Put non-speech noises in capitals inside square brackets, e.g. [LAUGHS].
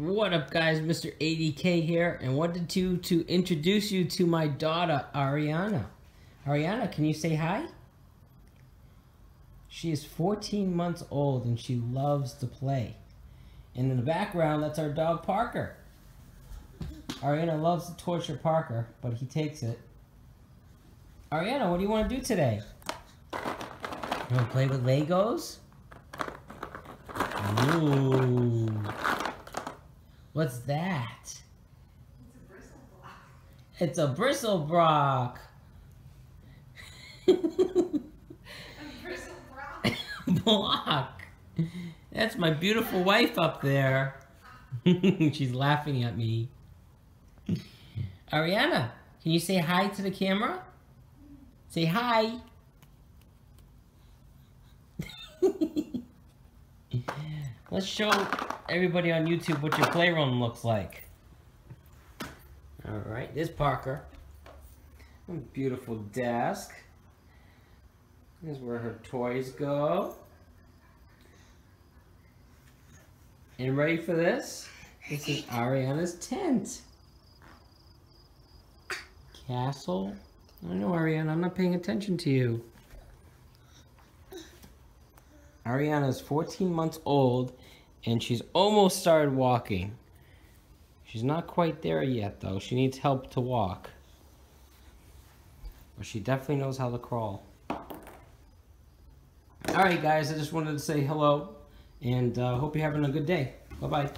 What up guys, Mr. ADK here, and wanted to, to introduce you to my daughter, Ariana. Ariana, can you say hi? She is 14 months old and she loves to play. And in the background, that's our dog Parker. Ariana loves to torture Parker, but he takes it. Ariana, what do you want to do today? You want to play with Legos? Ooh. What's that? It's a bristle block. [LAUGHS] block. That's my beautiful wife up there. [LAUGHS] She's laughing at me. Ariana, can you say hi to the camera? Say hi. [LAUGHS] Let's show everybody on YouTube what your playroom looks like. Alright, this Parker. Beautiful desk. This is where her toys go. And ready for this? This is Ariana's tent. Castle. I know, Ariana, I'm not paying attention to you. Ariana is 14 months old and she's almost started walking. She's not quite there yet though. She needs help to walk. But she definitely knows how to crawl. Alright guys, I just wanted to say hello and uh, hope you're having a good day. Bye-bye.